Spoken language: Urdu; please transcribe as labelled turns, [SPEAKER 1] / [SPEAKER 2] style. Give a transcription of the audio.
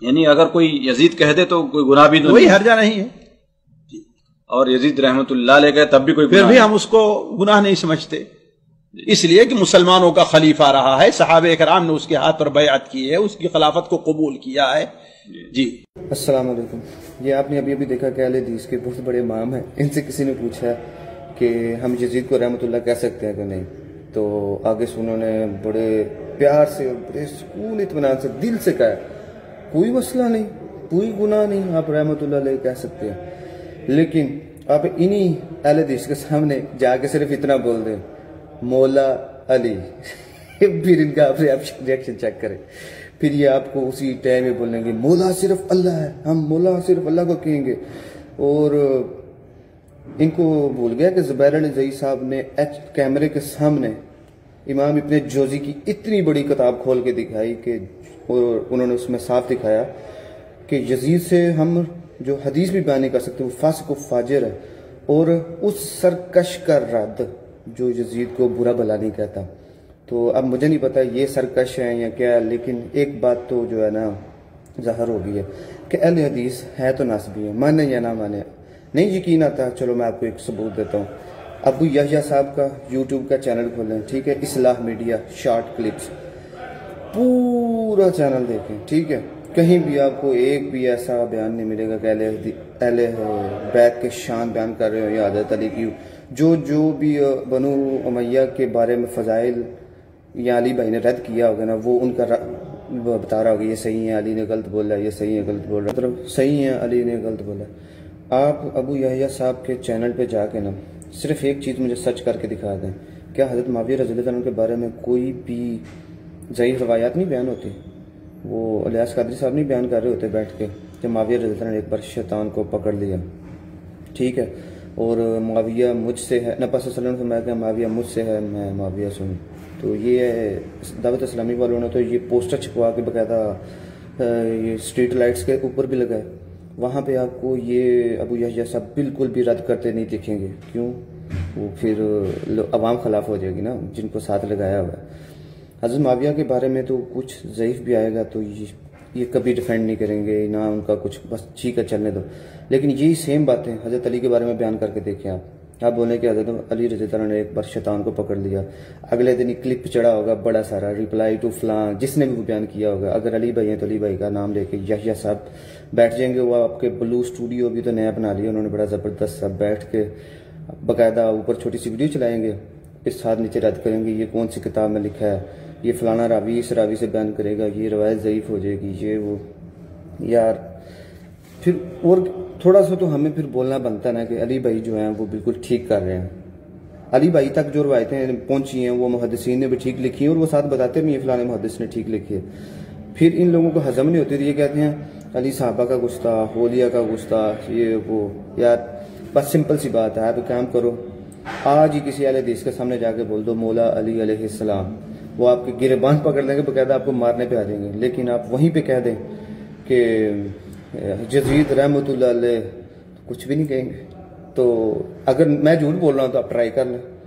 [SPEAKER 1] یعنی اگر کوئی یزید کہہ دے تو کوئی گناہ بھی تو
[SPEAKER 2] کوئی
[SPEAKER 1] نہیں۔
[SPEAKER 2] حرجہ نہیں ہے
[SPEAKER 1] اور یزید رحمت اللہ علیہ کہے تب بھی کوئی
[SPEAKER 2] پھر بھی
[SPEAKER 1] نہیں۔
[SPEAKER 2] ہم اس کو گناہ نہیں سمجھتے۔ اس لیے کہ مسلمانوں کا خلیفہ رہا ہے صحابہ کرام نے اس کے ہاتھ پر بیعت کی ہے اس کی خلافت کو قبول کیا ہے۔ جی۔
[SPEAKER 3] السلام علیکم۔ یہ آپ نے ابھی ابھی دیکھا کہ اہل حدیث کے بہت بڑے امام ہیں۔ ان سے کسی نے پوچھا کہ ہم یزید کو رحمۃ اللہ کہہ سکتے ہیں کہ نہیں؟ تو آگے سے انہوں نے بڑے پیار سے بڑے سکون اطمینان سے دل سے کہا۔ کوئی مسئلہ نہیں، کوئی گناہ نہیں، آپ رحمۃ اللہ علیہ کہہ سکتے ہیں۔ لیکن آپ انہی اہل حدیث کے سامنے جا کے صرف اتنا بول دیں۔ مولا علی، پھر ان کا آپ ریئیکشن چیک کریں۔ پھر یہ آپ کو اسی ٹائم میں بولیں گے، مولا صرف اللہ ہے، ہم مولا صرف اللہ کو کہیں گے۔ اور ان کو بھول گیا کہ زبیر علی زئی صاحب نے ایچ کیمرے کے سامنے امام ابن جوزی کی اتنی بڑی کتاب کھول کے دکھائی کہ اور انہوں نے اس میں صاف دکھایا کہ یزید سے ہم جو حدیث بھی بیان نہیں کر سکتے، وہ فاسق و فاجر ہے اور اس سرکش کا رد جو یزید کو برا بلا نہیں کہتا۔ تو اب مجھے نہیں پتا یہ سرکش ہے یا کیا ہے لیکن ایک بات تو جو ہے نا ظاہر ہو گئی ہے کہ اہل حدیث ہے تو ناسبی ہے مانے یا نہ مانے۔ نہیں یقین آتا، چلو میں آپ کو ایک ثبوت دیتا ہوں۔ ابو یحییٰ صاحب کا یوٹیوب کا چینل کھولیں، ٹھیک ہے؟ اصلاح میڈیا شارٹ کلپس۔ پورا پورا چینل دیکھیں، ٹھیک ہے؟ کہیں بھی آپ کو ایک بھی ایسا بیان نہیں ملے گا کہ اہل بیت کے شان بیان کر رہے ہو یا حضرت علی کی جو جو بھی بنو امیہ کے بارے میں فضائل یا علی بھائی نے رد کیا ہوگا نا، وہ ان کا بتا رہا ہوگا، یہ صحیح ہے علی نے غلط بولا ہے یہ صحیح ہے غلط بول رہا۔ مطلب صحیح ہے علی نے غلط بولا۔ ہے آپ ابو یحییٰ صاحب کے چینل پہ جا کے نا، صرف ایک چیز مجھے سچ کر کے دکھا دیں۔ کیا حضرت معاویہ رضی اللہ عنہ کے بارے میں کوئی بھی ضعیف روایات نہیں بیان ہوتی۔ وہ الیاس قادری صاحب نہیں بیان کر رہے ہوتے بیٹھ کے کہ معاویہ رضی اللہ عنہ نے ایک بار شیطان کو پکڑ لیا۔ ٹھیک ہے۔ اور معاویہ مجھ سے ہے، نبی صلی اللہ علیہ وسلم فرمایا کہ معاویہ مجھ سے ہے، میں معاویہ سے ہوں۔ تو یہ دعوت اسلامی والوں نے تو یہ پوسٹر چھپوا کے باقاعدہ یہ اسٹریٹ لائٹس کے اوپر بھی لگائے وہاں پہ آپ کو یہ ابو یحییٰ صاحب بالکل بھی رد کرتے نہیں دکھیں گے۔ کیوں؟ وہ پھر عوام خلاف ہو جائے گی نا، جن کو ساتھ لگایا ہوا ہے۔ حضرت معاویہ کے بارے میں تو کچھ ضعیف بھی آئے گا تو یہ یہ کبھی ڈیفینڈ نہیں کریں گے، نہ ان کا کچھ، بس ٹھیک ہے چلنے دو۔ لیکن یہی سیم باتیں حضرت علی کے بارے میں بیان کر کے دیکھیں آپ۔ آپ بولیں کہ حضرت علی رضی اللہ نے ایک بار شیطان کو پکڑ لیا۔ اگلے دن کلپ چڑھا ہوگا بڑا سارا ریپلائی ٹو فلاں جس نے بھی وہ بیان کیا ہوگا۔ اگر علی بھائی ہیں تو علی بھائی کا نام لے کے یحییٰ صاحب بیٹھ جائیں گے۔ وہ آپ کے بلو اسٹوڈیو بھی تو نیا بنا لیا، انہوں نے بڑا زبردست سا بیٹھ کے باقاعدہ اوپر چھوٹی سی ویڈیو چلائیں گے۔ اس ساتھ نیچے رد کریں گے، یہ کون سی کتاب میں لکھا ہے؟ یہ فلانا راوی اس راوی سے بیان کرے گا، یہ روایت ضعیف ہو جائے گی، یہ وہ، یار، پھر اور تھوڑا سا تو ہمیں پھر بولنا بنتا نا کہ علی بھائی جو ہیں وہ بالکل ٹھیک کر رہے ہیں۔ علی بھائی تک جو روایتیں پہنچی ہیں، وہ محدثین نے بھی ٹھیک لکھی ہیں اور وہ ساتھ بتاتے بھی ہیں، فلانے محدث نے ٹھیک لکھی ہے۔ پھر ان لوگوں کو ہضم نہیں ہوتی تو یہ کہتے ہیں، علی صحابہ کا گستاخ ہولیا کا گستاخ، یہ وہ، یار، بس سمپل سی بات ہے، آپ کام کرو، آج ہی کسی اہل حدیث کے سامنے جا کے بول دو، مولا علی علیہ السلام۔ وہ آپ کے گرے باندھ پکڑ لیں گے، باقاعدہ آپ کو مارنے پہ آ جائیں گے۔ لیکن آپ وہیں پہ کہہ دیں کہ، جزید رحمۃ اللہ علیہ کچھ بھی نہیں کہیں گے۔ تو اگر میں جھوٹ بول رہا ہوں تو آپ ٹرائی کر لیں۔